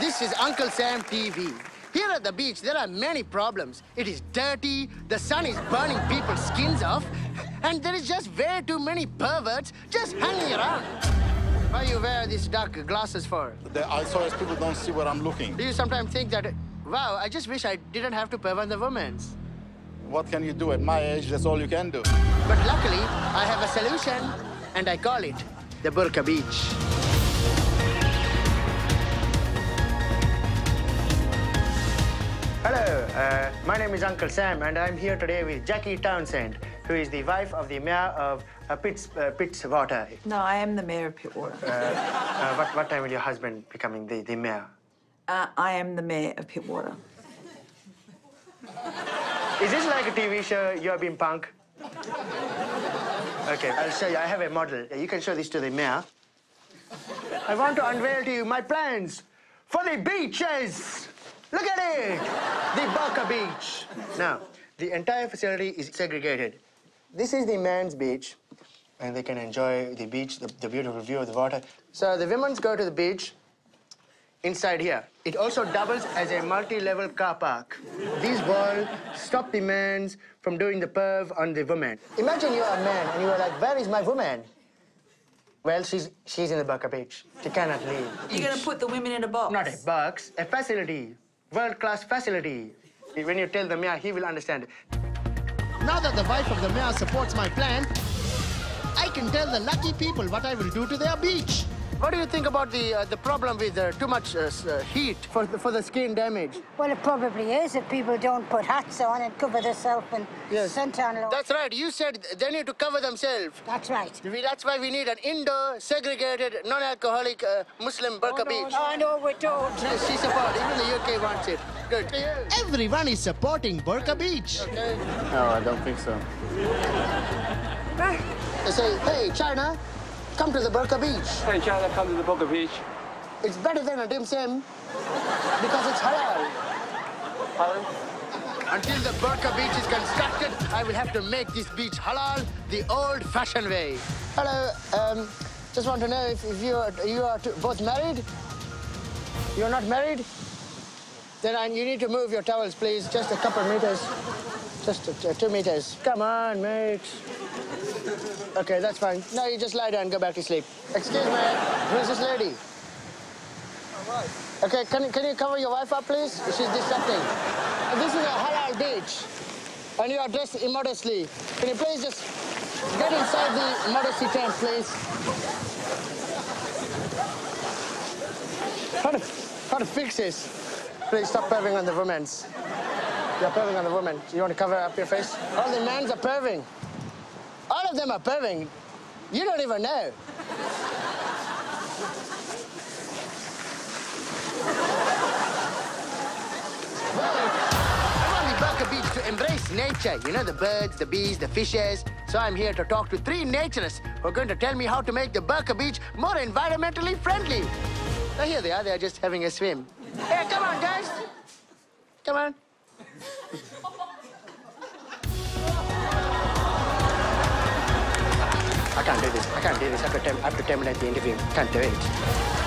This is Uncle Sam TV. Here at the beach, there are many problems. It is dirty, the sun is burning people's skins off, and there is just way too many perverts just hanging around. Why you wear these dark glasses for? The eyesores people don't see where I'm looking. Do you sometimes think that, wow, I just wish I didn't have to pervert the women's? What can you do at my age? That's all you can do. But luckily, I have a solution, and I call it the Burqa Beach. Hello, uh, my name is Uncle Sam, and I'm here today with Jackie Townsend, who is the wife of the mayor of uh, Pitts, uh, Pittswater. No, I am the mayor of Pittwater. Uh, what, what time will your husband becoming the, the mayor? Uh, I am the mayor of Pittwater. Is this like a TV show, You're Being Punk? Okay, I'll show you. I have a model. You can show this to the mayor. I want to unveil to you my plans for the beaches. Look at it, the Burqa Beach. Now, the entire facility is segregated. This is the man's beach, and they can enjoy the beach, the, the beautiful view of the water. So the women's go to the beach inside here. It also doubles as a multi-level car park. These walls stop the men from doing the perv on the woman. Imagine you're a man and you're like, where is my woman? Well, she's, she's in the Burqa Beach. She cannot leave. You're going to put the women in a box? Not a box, a facility. World-class facility. When you tell the mayor, he will understand. Now that the wife of the mayor supports my plan, I can tell the lucky people what I will do to their beach. What do you think about the uh, the problem with uh, too much uh, uh, heat for the, for the skin damage? Well, it probably is if people don't put hats on and cover themselves and Yes. suntan lotion. That's right. You said they need to cover themselves. That's right. We- That's why we need an indoor, segregated, non-alcoholic uh, Muslim Burqa beach. Oh, no, we don't. Yes, she supports. Even the UK wants it. Good. Everyone is supporting Burqa Beach. Okay. No, I don't think so. They say, hey, China, come to the Burqa Beach. Hey, China, come to the Burqa Beach. It's better than a dim sum because it's halal. Halal? Until the Burqa Beach is constructed, I will have to make this beach halal the old-fashioned way. Hello, um, just want to know if, if you are, you are both married? You're not married? Then I, you need to move your towels, please. Just a couple meters. Just uh, two meters. Come on, mates. Okay, that's fine. Now you just lie down and go back to sleep. Excuse me, who's this lady? Okay, can, you- can you cover your wife up, please? She's distracting. This is a halal beach, and you are dressed immodestly. Can you please just get inside the modesty tent, please? How to, how to fix this? Please stop perving on the women. You're perving on the woman. You want to cover up your face? All the men's are perving. All of them are perving. You don't even know. Beach to embrace nature. You know, the birds, the bees, the fishes. So I'm here to talk to three naturists who are going to tell me how to make the Burqa Beach more environmentally friendly. Now, here they are. They're just having a swim. Hey, come on, guys. Come on. Can't do this. I can't do this. I have to, I have to terminate the interview. Can't do it.